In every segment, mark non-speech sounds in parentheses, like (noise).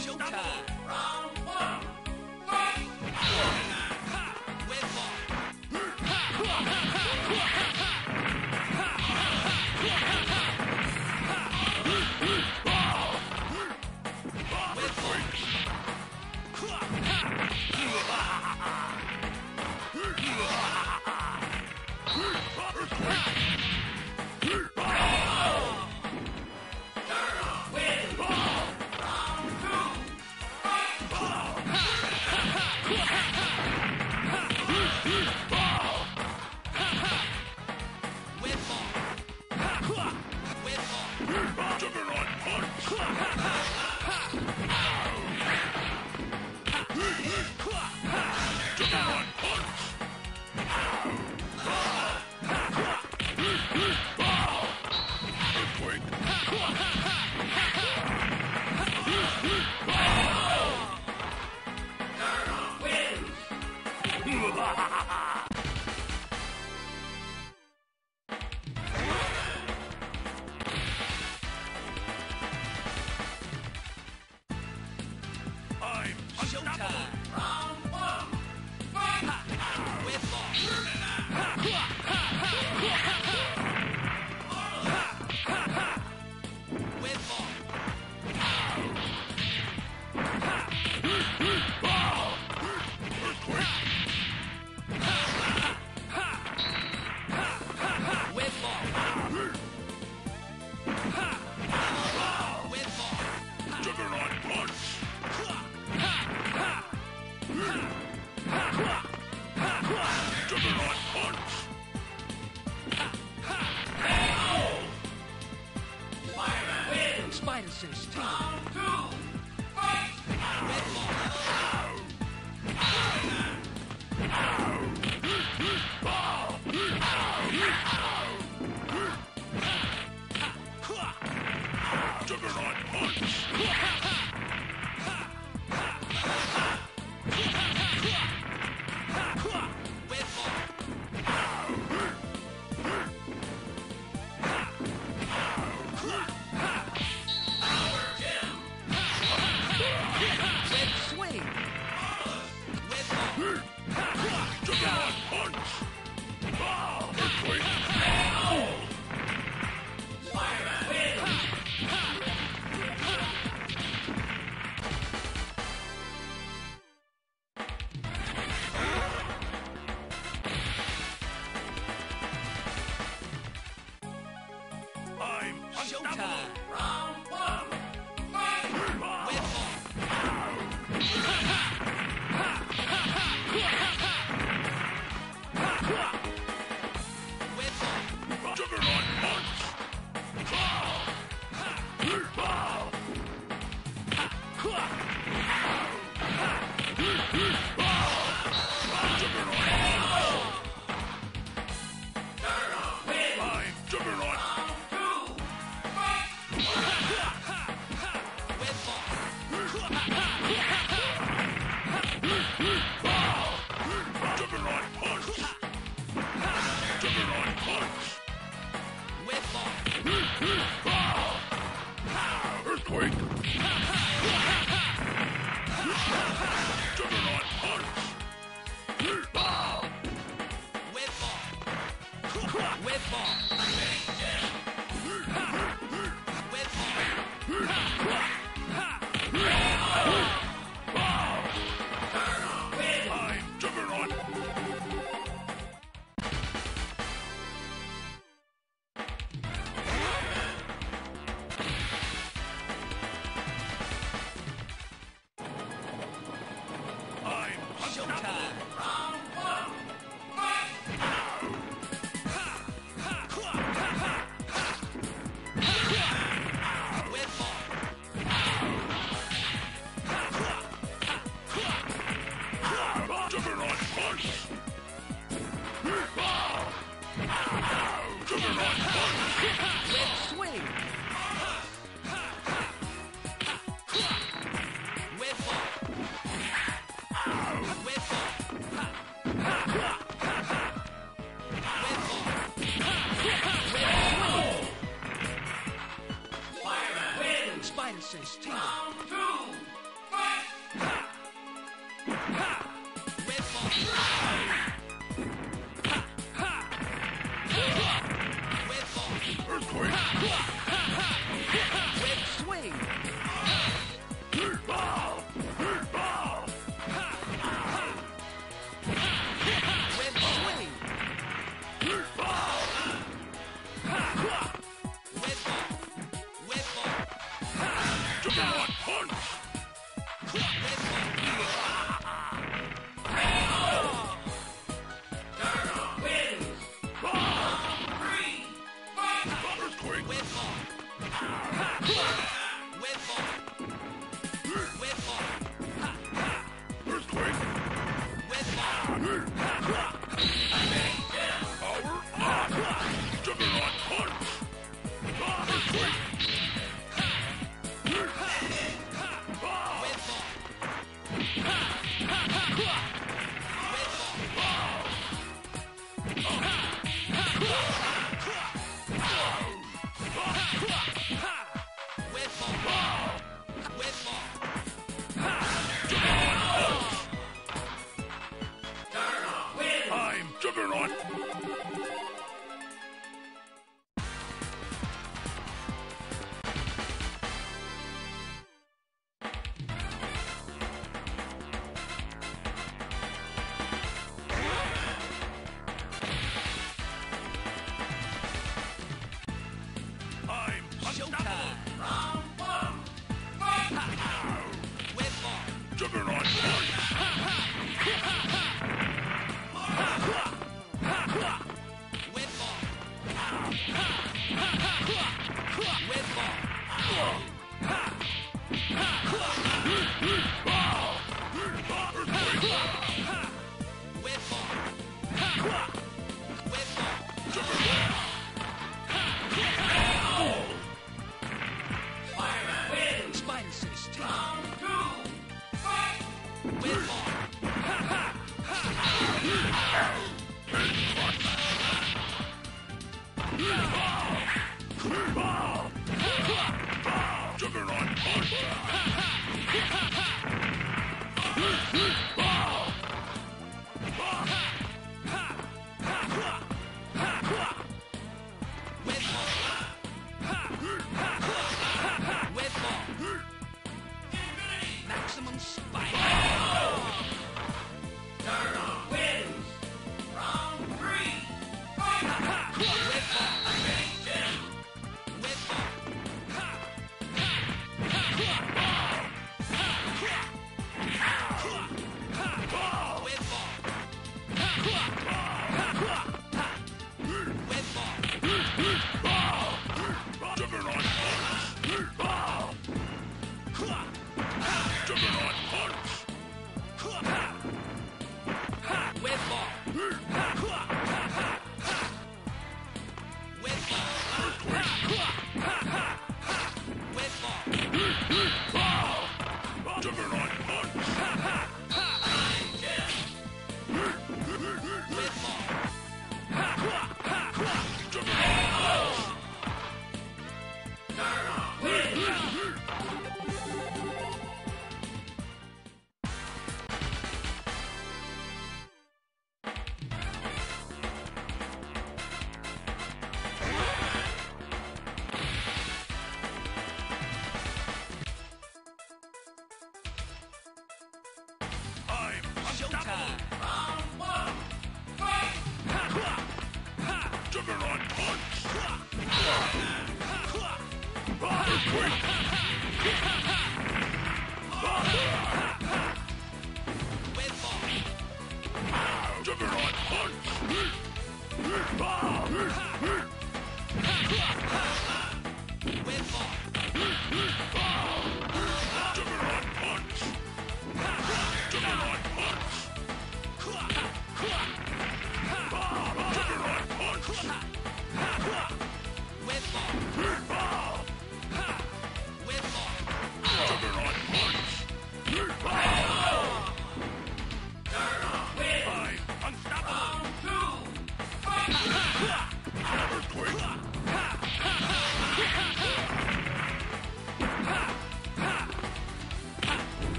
showtime. Round one. Fight. Ha! Punch! Juggernaut Punch! Whip off!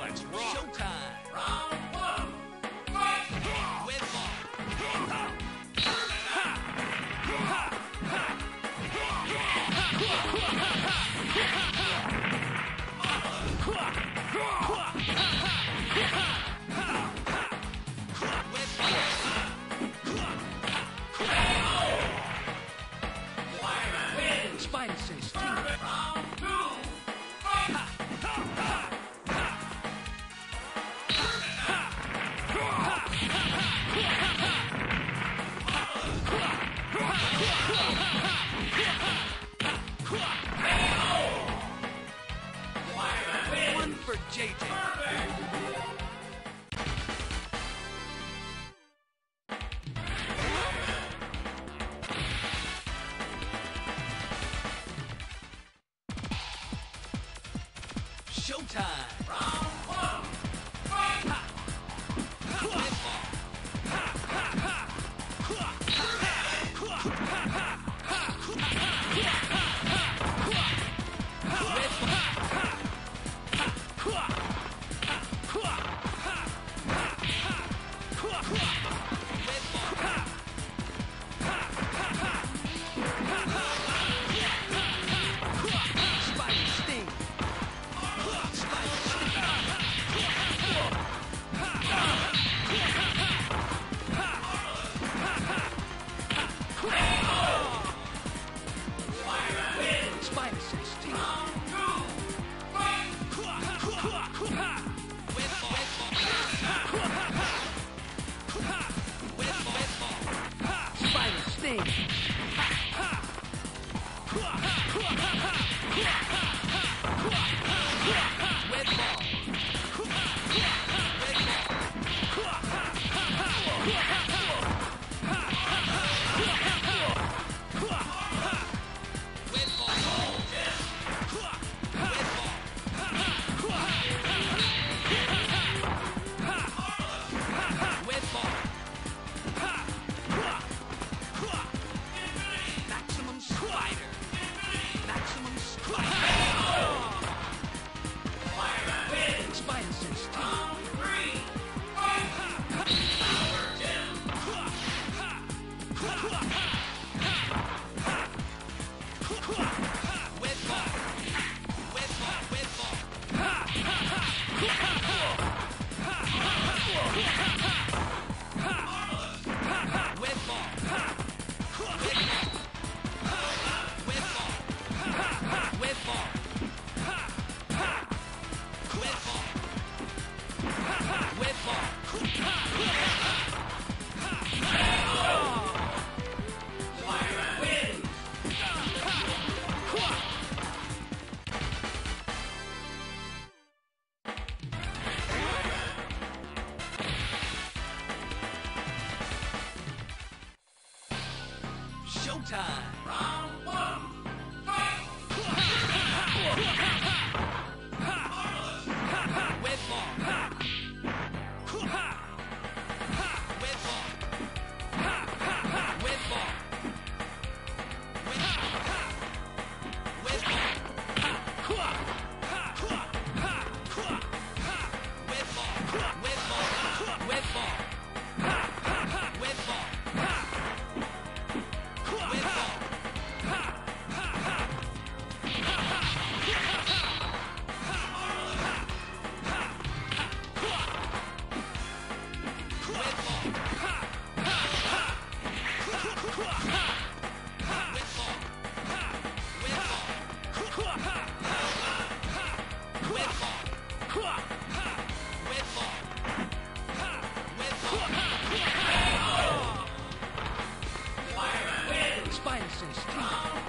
Let's rock. Showtime. Showtime. Spider sting. Jackson Street.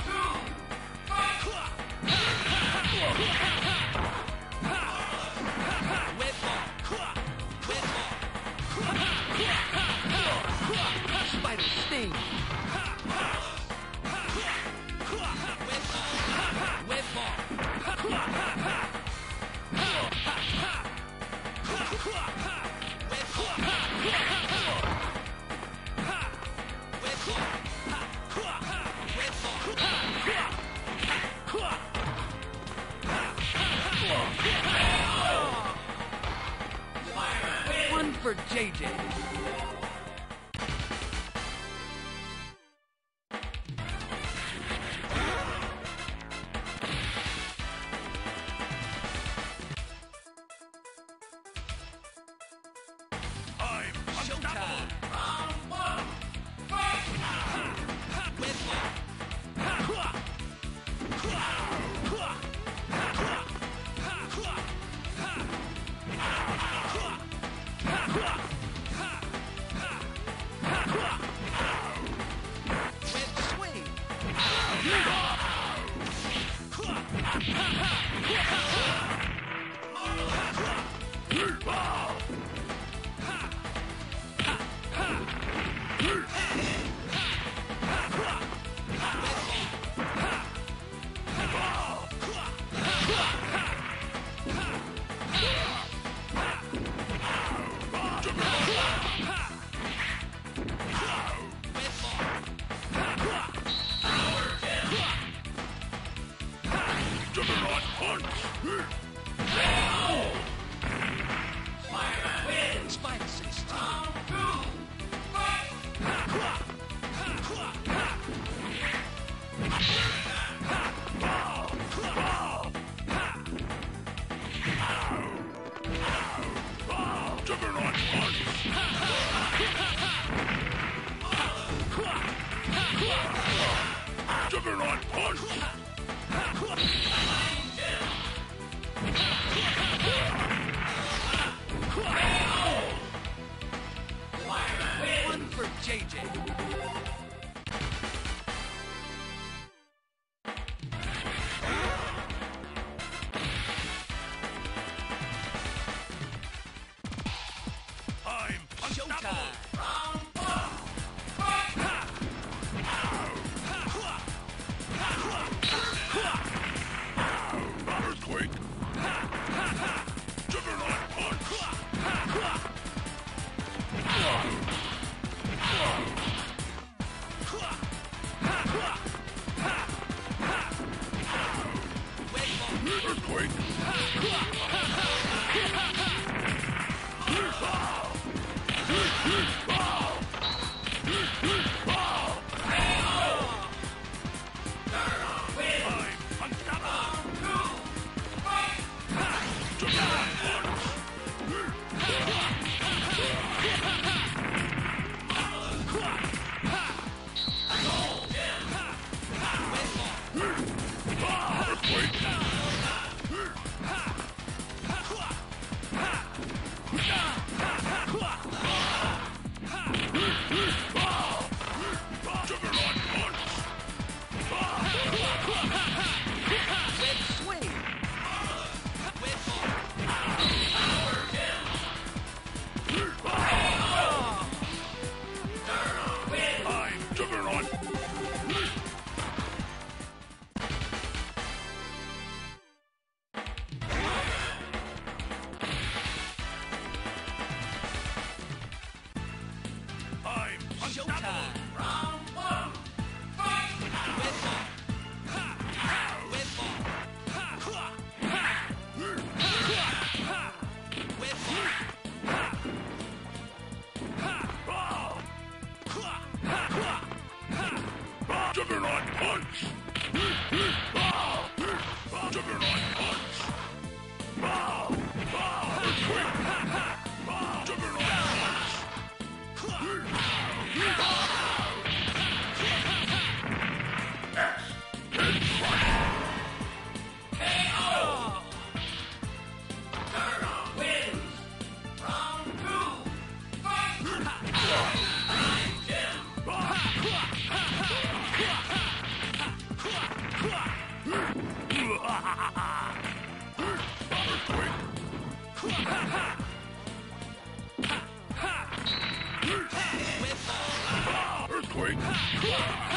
Earthquake! (laughs)